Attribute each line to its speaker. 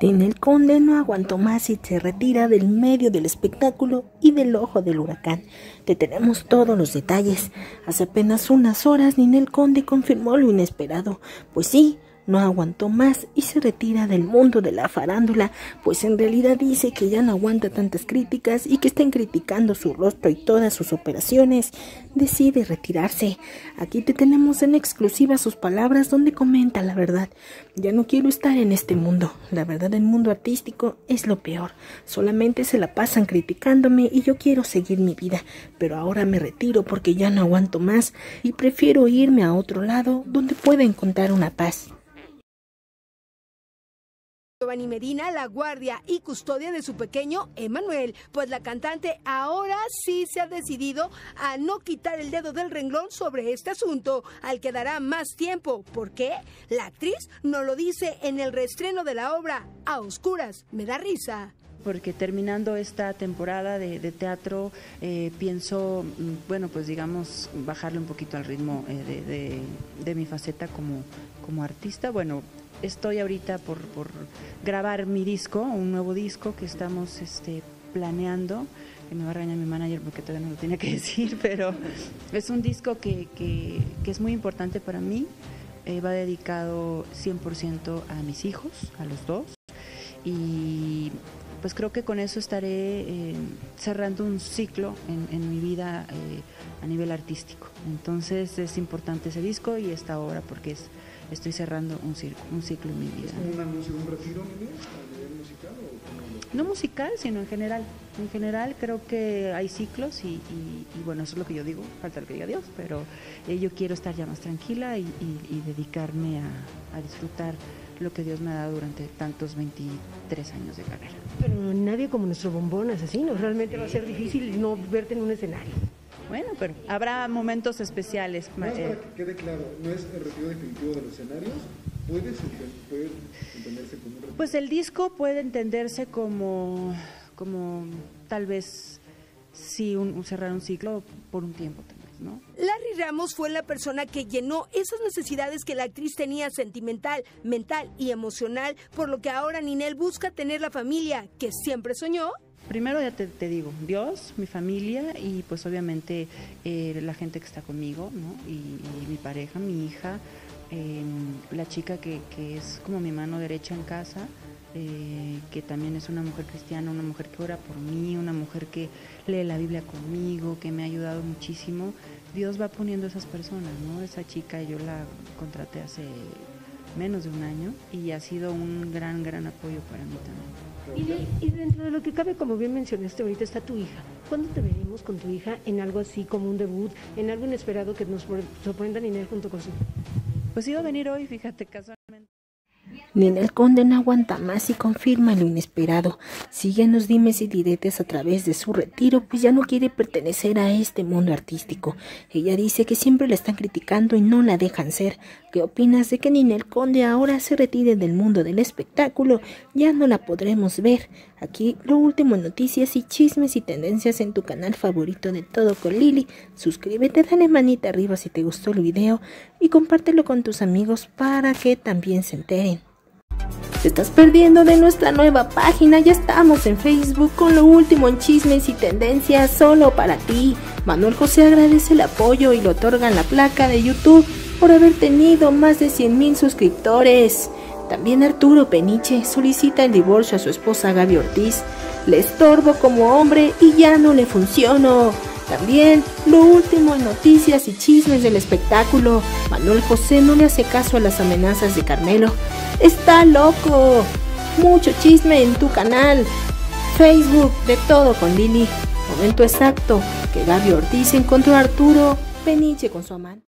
Speaker 1: el Conde no aguantó más y se retira del medio del espectáculo y del ojo del huracán. Te tenemos todos los detalles. Hace apenas unas horas Ninel Conde confirmó lo inesperado. Pues sí, no aguantó más y se retira del mundo de la farándula, pues en realidad dice que ya no aguanta tantas críticas y que estén criticando su rostro y todas sus operaciones. Decide retirarse. Aquí te tenemos en exclusiva sus palabras donde comenta la verdad. Ya no quiero estar en este mundo. La verdad el mundo artístico es lo peor. Solamente se la pasan criticándome y yo quiero seguir mi vida. Pero ahora me retiro porque ya no aguanto más y prefiero irme a otro lado donde pueda encontrar una paz.
Speaker 2: Giovanni Medina, la guardia y custodia de su pequeño Emanuel, pues la cantante ahora sí se ha decidido a no quitar el dedo del renglón sobre este asunto, al que dará más tiempo. ¿Por qué? La actriz no lo dice en el reestreno de la obra A Oscuras. Me da risa
Speaker 3: porque terminando esta temporada de, teatro eh, pienso, mm, bueno, pues digamos, bajarle un poquito al ritmo eh, de, de, mi faceta como, como artista. Bueno, estoy ahorita por, por, grabar mi disco, un nuevo disco que estamos este, planeando, que me va a regañar mi manager porque todavía no lo tenía que decir, pero es un disco que, que, que es muy importante para mí, eh, va dedicado 100% a mis hijos, a los dos, y pues creo que con eso estaré eh, cerrando un ciclo en, en mi vida eh, a nivel artístico. Entonces es importante ese disco y esta obra porque es estoy cerrando un ciclo, un ciclo en mi vida.
Speaker 4: ¿Un anuncio, un retiro musical?
Speaker 3: O no musical, sino en general. En general creo que hay ciclos y, bueno, eso es lo que yo digo, falta lo que diga Dios, pero eh, yo quiero estar ya más tranquila y, dedicarme a, a disfrutar lo que Dios me ha dado durante tantos 23 años de carrera.
Speaker 2: Pero nadie como nuestro bombón asesino, realmente va a ser difícil no verte en un escenario.
Speaker 3: Bueno, pero habrá momentos especiales.
Speaker 4: Más para eh. que quede claro, no es el retiro definitivo de los escenarios. ¿Puede, entenderse como un retiro?
Speaker 3: Pues el disco puede entenderse como, como tal vez sí un, cerrar un ciclo por un tiempo también. ¿No?
Speaker 2: Larry Ramos fue la persona que llenó esas necesidades que la actriz tenía sentimental, mental y emocional, por lo que ahora Ninel busca tener la familia que siempre soñó
Speaker 3: Primero ya te, digo, Dios, mi familia y pues obviamente eh, la gente que está conmigo, ¿no? Y, mi pareja, mi hija, em, la chica que, que, es como mi mano derecha en casa, eh, que también es una mujer cristiana, una mujer que ora por mí, una mujer que lee la Biblia conmigo, que me ha ayudado muchísimo. Dios va poniendo esas personas, ¿no? Esa chica yo la contraté hace menos de un año y ha sido un gran, gran apoyo para mí también.
Speaker 2: Y, dentro de lo que cabe, como bien mencionaste ahorita, está tu hija. ¿Cuándo te veremos con tu hija en algo así como un debut, en algo inesperado que nos sorprenda Ninel junto con su
Speaker 3: Pues iba a venir hoy, fíjate, casualmente.
Speaker 1: Ninel Conde no aguanta más y confirma lo inesperado. Sigue los dimes y diretes a través de su retiro, pues ya no quiere pertenecer a este mundo artístico. Ella dice que siempre la están criticando y no la dejan ser. ¿Qué opinas de que Ninel Conde ahora se retire del mundo del espectáculo? Ya no la podremos ver. Aquí lo último en noticias y chismes y tendencias en tu canal favorito de todo con Lili. Suscríbete, dale manita arriba si te gustó el video y compártelo con tus amigos para que también se enteren. Te estás perdiendo de nuestra nueva página, ya estamos en Facebook con lo último en chismes y tendencias solo para ti. Manuel José agradece el apoyo y le otorgan la placa de YouTube por haber tenido más de 100 mil suscriptores. También Arturo Peniche solicita el divorcio a su esposa Gaby Ortiz. Le estorbo como hombre y ya no le funciono. También lo último en noticias y chismes del espectáculo. Manuel José no le hace caso a las amenazas de Carmelo. Está loco. Mucho chisme en tu canal. Facebook de todo con Lili. Momento exacto que Gaby Ortiz encontró a Arturo Peniche con su amante.